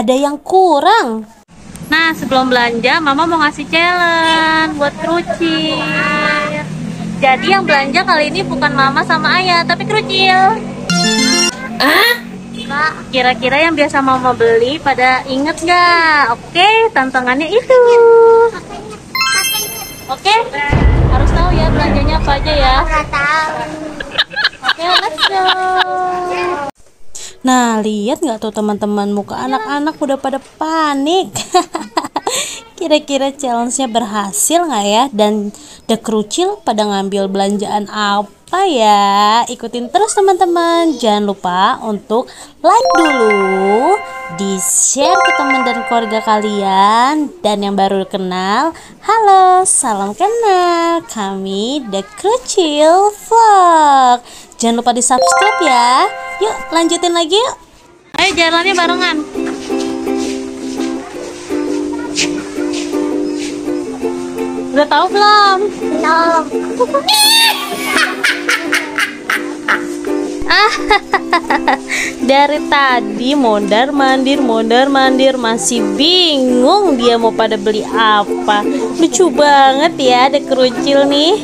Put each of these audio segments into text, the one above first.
ada yang kurang. Nah, sebelum belanja, Mama mau ngasih challenge buat Krucil. Jadi yang belanja kali ini bukan Mama sama Ayah, tapi Krucil. Ah? Kak, kira-kira yang biasa Mama beli pada inget nggak? Oke, tantangannya itu. Oke, harus tahu ya belanjanya apa aja ya. Oke, let's go. Nah, lihat nggak tuh teman-teman muka anak-anak udah pada panik. Kira-kira challenge-nya berhasil nggak ya? Dan The Krucil pada ngambil belanjaan apa ya? Ikutin terus teman-teman. Jangan lupa untuk like dulu, di share ke teman dan keluarga kalian. Dan yang baru kenal, halo, salam kenal. Kami The Krucil Vlog. Jangan lupa di subscribe ya. Yuk lanjutin lagi yuk. Ayo jalannya barengan. Udah tahu belum? Belum. Dari tadi mondar mandir mondar mandir masih bingung dia mau pada beli apa. Lucu banget ya ada kerucil nih.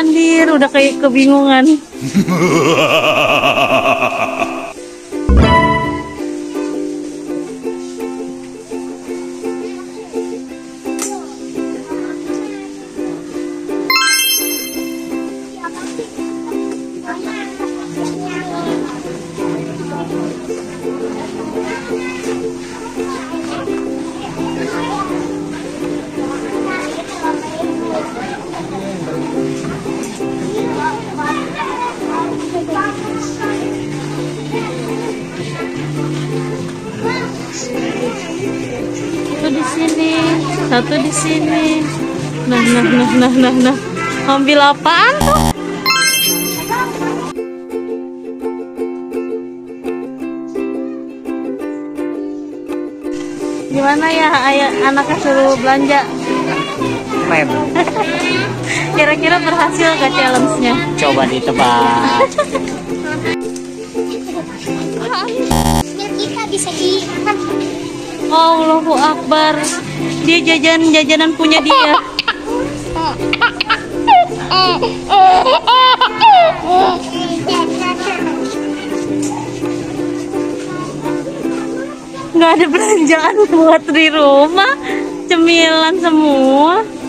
Mandir, udah kayak kebingungan. Satu di sini, satu di sini. Nah, nah, nah, nah, nah, nah. Ambil apaan tuh? Gimana ya ayah anaknya suruh belanja? Mem, Kira-kira berhasil gak challenge-nya? coba ditebak. Biar kita bisa di Allahu Akbar. Dia jajan jajanan punya dia. Nggak ada belanjaan buat di rumah. Cemilan semua.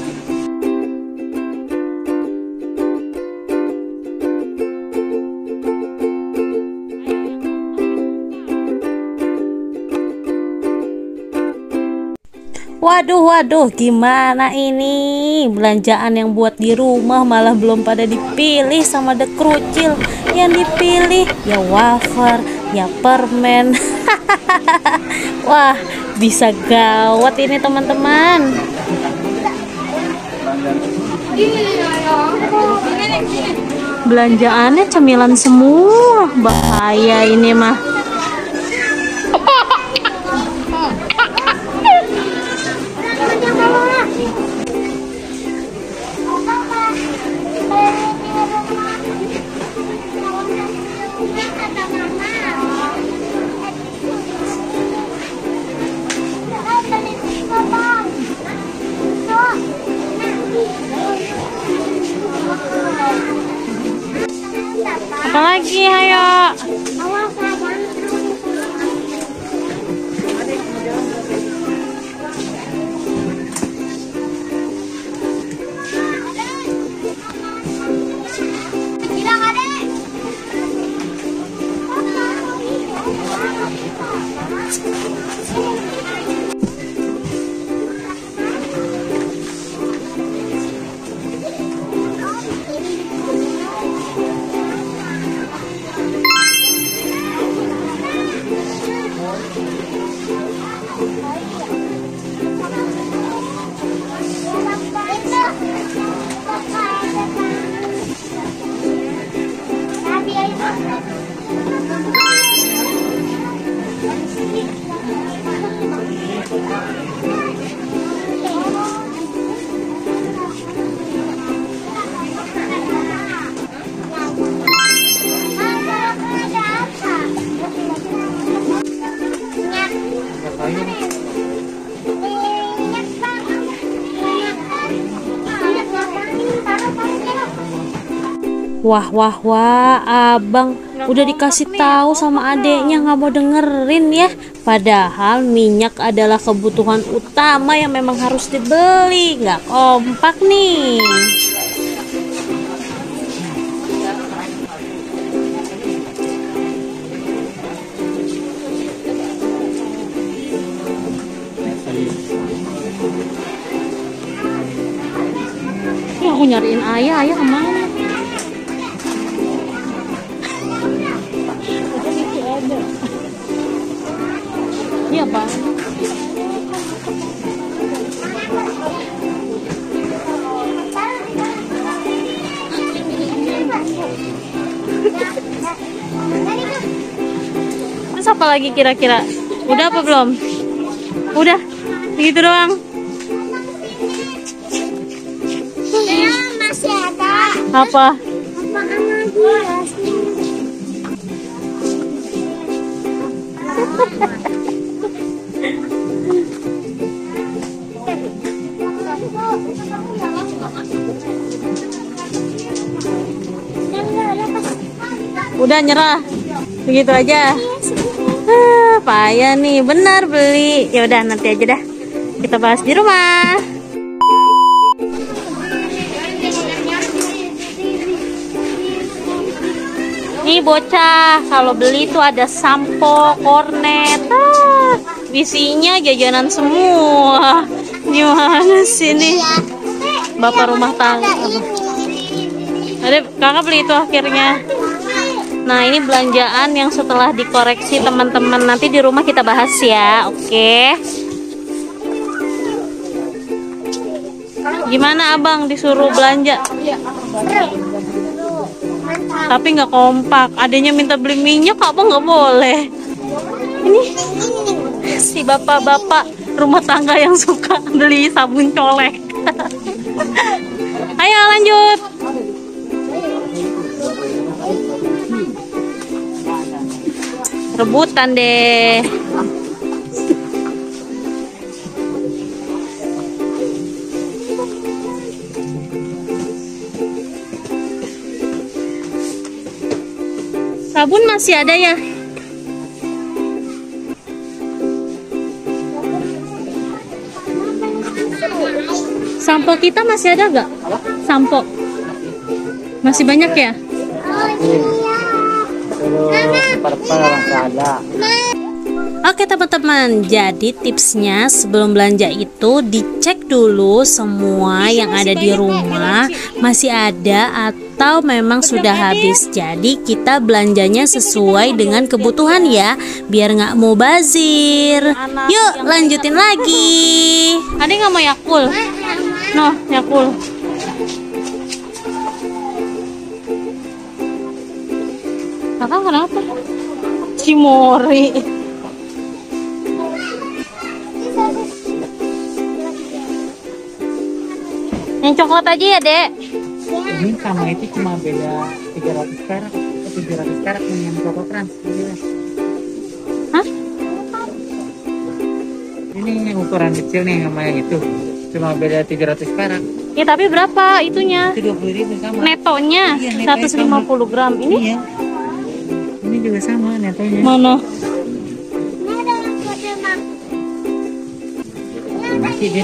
Waduh, waduh, gimana ini? Belanjaan yang buat di rumah malah belum pada dipilih sama The Krucil. Yang dipilih ya wafer, ya permen. Wah, bisa gawat ini teman-teman. Belanjaannya cemilan semua. Bahaya ini mah. Wah wah wah, abang udah dikasih tahu sama adeknya nggak mau dengerin ya. Padahal minyak adalah kebutuhan utama yang memang harus dibeli. Nggak kompak nih. Ya aku nyariin ayah, ayah ke mana? Lagi kira-kira? Udah apa belum? Udah, gitu doang. Ya, masih ada. Apa? Udah nyerah. Begitu aja. Payah nih, benar beli. Ya udah nanti aja dah. Kita bahas di rumah. Nih bocah, kalau beli tuh ada sampo, kornet, ah, isinya jajanan semua. Gimana sih nih? Bapak rumah tangga. Ada kakak beli itu akhirnya. Nah ini belanjaan yang setelah dikoreksi teman-teman nanti di rumah kita bahas ya, oke? Gimana abang disuruh belanja? Tapi nggak kompak. Adanya minta beli minyak, apa nggak boleh? Ini si bapak-bapak rumah tangga yang suka beli sabun colek. Ayo lanjut. Rebutan deh. Sabun masih ada ya? Sampo kita masih ada nggak? Sampo masih banyak ya? Masih ada. Oke teman-teman, jadi tipsnya sebelum belanja itu dicek dulu semua yang ada di rumah masih ada atau memang sudah habis. Jadi kita belanjanya sesuai dengan kebutuhan ya, biar nggak mau bazir. Yuk lanjutin lagi. Ada nggak mau yakul? Noh, yakul. Kakak kenapa? Cimori. Yang coklat aja ya, Dek. Ini sama itu cuma beda 300 perak atau 700 perak yang Coco Crunch. Iya. Hah? Ini yang ukuran kecil nih sama yang itu. Cuma beda 300 perak. Ya, tapi berapa itunya? Itu 20 ribu sama. Netonya Iya, netonya 150 gram. Ini Iya. Ini juga sama netonya. mana? Masih dia.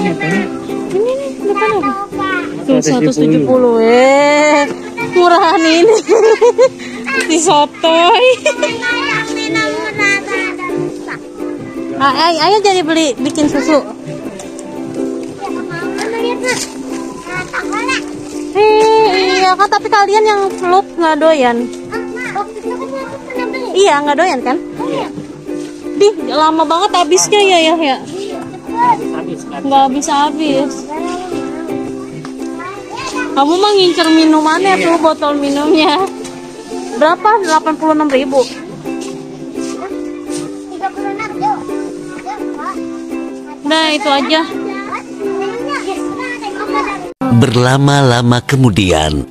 Ini nih, depan apa? Tuh 170. 170. Eh, murahan ini. Di sotoy. Ah, ay, ayo jadi beli bikin susu. Eh, iya kan tapi kalian yang flup nggak doyan. Iya nggak doyan kan? Di lama banget habisnya ya ya ya. Nggak habis habis. Kamu mah ngincer minumannya tuh botol minumnya. Berapa? 86 ribu. 36 yuk. Yuk, Pak. Nah, itu aja. Berlama-lama kemudian,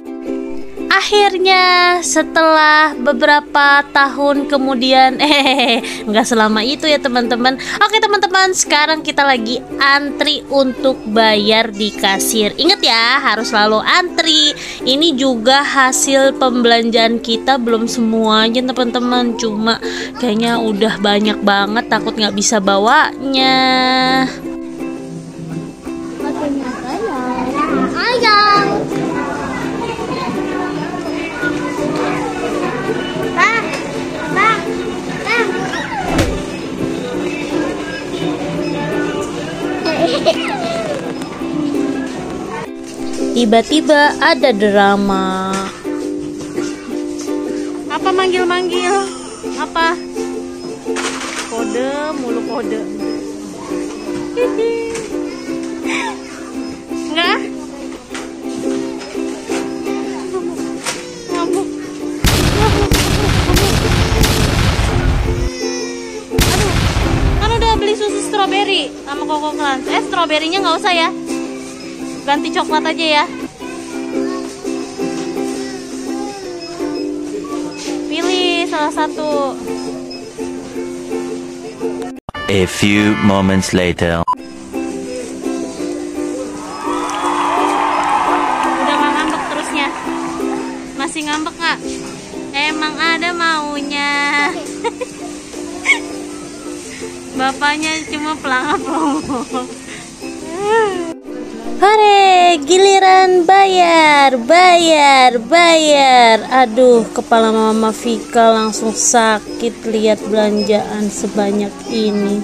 Akhirnya setelah beberapa tahun kemudian eh nggak selama itu ya teman-teman. Oke teman-teman, sekarang kita lagi antri untuk bayar di kasir. Ingat ya, harus selalu antri. Ini juga hasil pembelanjaan kita belum semuanya teman-teman. Cuma kayaknya udah banyak banget takut nggak bisa bawanya. Tiba-tiba ada drama. Apa manggil-manggil? Apa? Kode, mulu kode. Enggak? Kan udah beli susu stroberi sama Koko Crunch. Eh, stroberinya nggak usah ya ganti coklat aja ya pilih salah satu a few moments later. Bayar, bayar, bayar. Aduh, kepala Mama Vika langsung sakit lihat belanjaan sebanyak ini.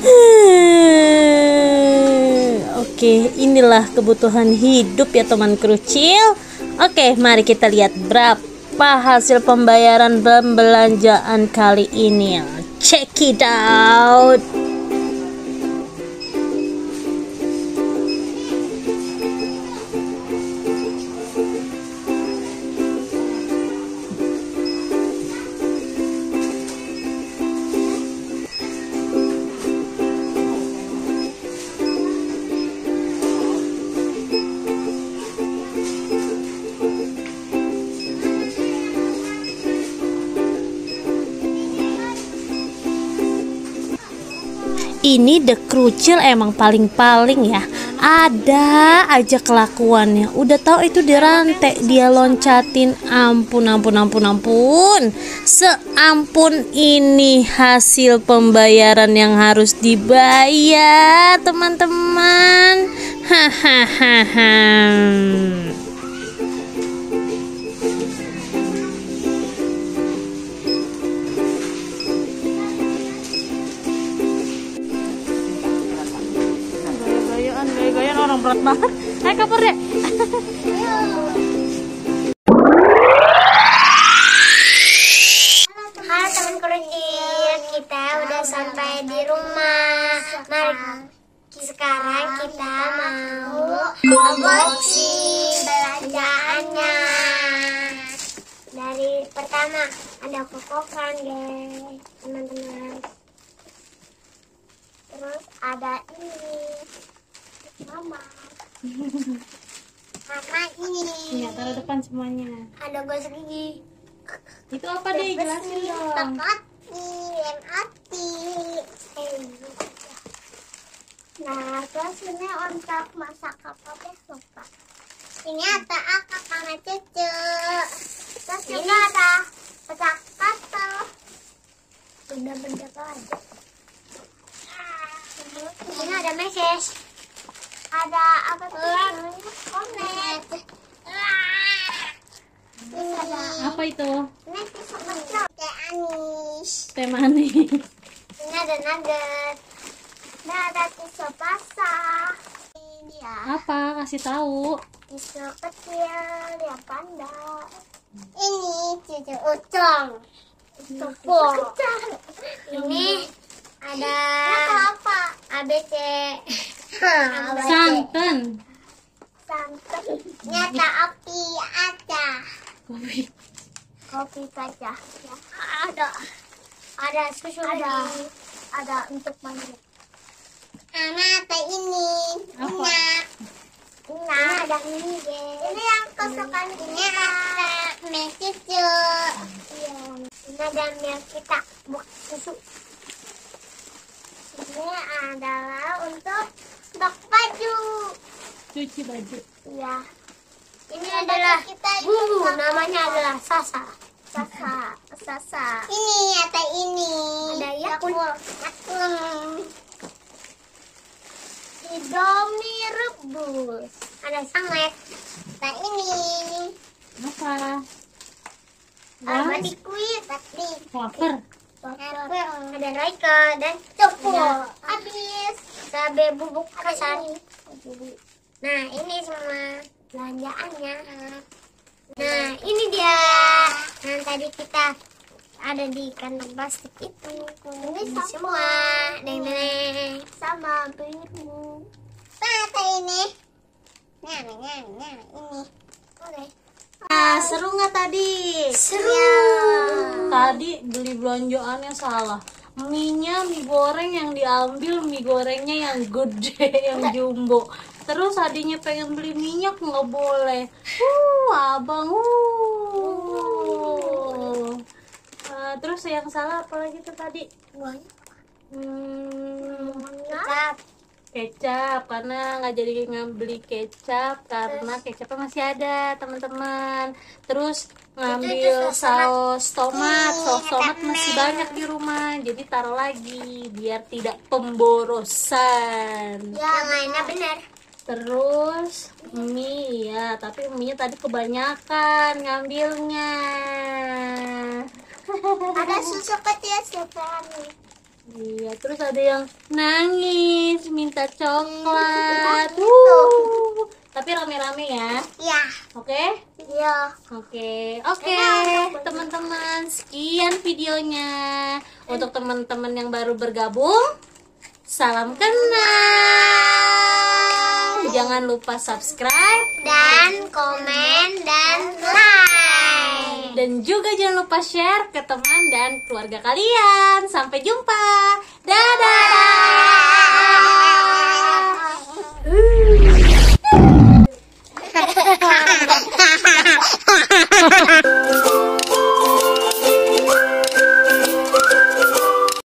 Oke, inilah kebutuhan hidup ya teman kerucil. Oke, mari kita lihat berapa hasil pembayaran pembelanjaan kali ini. Check it out. Ini The Crucil emang paling-paling ya. Ada aja kelakuannya. Udah tahu itu dirantai dia loncatin. Ampun ampun ampun ampun. Seampun ini hasil pembayaran yang harus dibayar teman-teman. Hahaha berat banget ayo kabur deh Halo teman kerucil, kita udah sampai di rumah. Mari sekarang kita mau unboxing belanjaannya. Dari pertama ada kokokan guys, teman-teman. Terus ada ini, mama. Sama ya semuanya ada gosok gigi. itu apa deh jelasin dong Takati, lem ati. Nah, terus ini untuk masak apa besok, Pak? Ini ada akak sama cucu. Terus ini ada petak tato. Sudah berapa aja? Ini ada message. Ada apa tuh? namanya? Apa itu ini pisau kecil kayak anis. teh manis Ini ada nugget. Ini ada tisu basah. Ini dia. apa kasih tahu Tisu kecil yang panda. Ini cucu ucong. Tupu. Ini ada apa? ABC. santan Santan. Nyata api ada. kopi saja. Ya. ada. Ada susu ada. Ada untuk mandi. Anak teh ini. Enak enak ada. Ini deh ini yang kesukaannya ada milk susu. Iya. Ini ada milk kita. Buat susu. Ini adalah untuk bak baju. Cuci baju. Iya. Ini adalah bumbu namanya adalah sasa. Sasa, sasa. Ini ada ini. Ada Yakult. Yakult. Indomie rebus. Ada sangat. Nah ini. Apa? Ada biskuit. Tapi. Wafer. Ada Raika dan Choco. Habis. Cabai bubuk kasar. Nah, ini semua belanjaannya. Nah, ini dia. Nah, tadi kita ada di kantong plastik itu. Ini semua. Neng neng. Sama biru. Mata ini. Nah, nah, nah, nah, ini. Nah, seru nggak tadi? Seru. Tadi beli belanjaannya salah. Mie-nya mie goreng yang diambil mie gorengnya yang gede yang jumbo. Terus adinya pengen beli minyak nggak boleh. Uh, abang. Uh. Ah, terus yang salah apa lagi tuh tadi? Hmm, Kita kecap karena nggak jadi ngambil kecap karena kecapnya masih ada teman-teman terus ngambil saus tomat saus tomat masih banyak di rumah jadi taruh lagi biar tidak pemborosan ya mainnya benar. Terus mie ya tapi mie tadi kebanyakan ngambilnya Ada susu kecil sebenarnya. Iya, terus ada yang nangis, minta coklat. Wuh. Tapi rame-rame ya. Ya. Oke? Iya. Oke. Oke, teman-teman, sekian videonya. Untuk teman-teman yang baru bergabung, salam kenal. Jangan lupa subscribe Dan komen dan like. dan juga jangan lupa share ke teman dan keluarga kalian. Sampai jumpa. Dadah.